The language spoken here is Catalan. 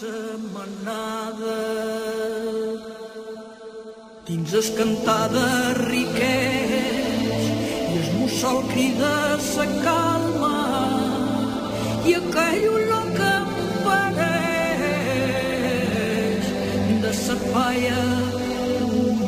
Semanada dins es cantada riquets i es mussol crida sa calma i aquell olor que pareix de sa paia un